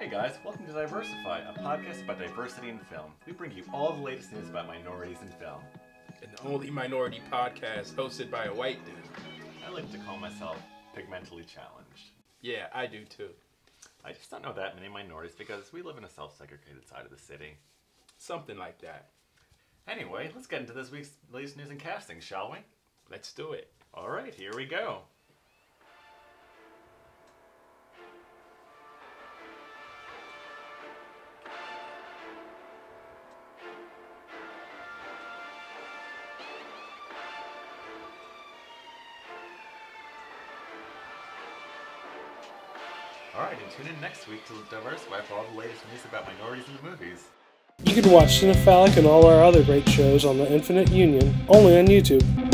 Hey guys, welcome to Diversify, a podcast about diversity in film. We bring you all the latest news about minorities in film. An only minority podcast hosted by a white dude. I like to call myself pigmentally challenged. Yeah, I do too. I just don't know that many minorities because we live in a self-segregated side of the city. Something like that. Anyway, let's get into this week's latest news and casting, shall we? Let's do it. All right, here we go. All right, and tune in next week to Diversify for all the latest news about minorities in the movies. You can watch Cinephallic and all our other great shows on the Infinite Union, only on YouTube.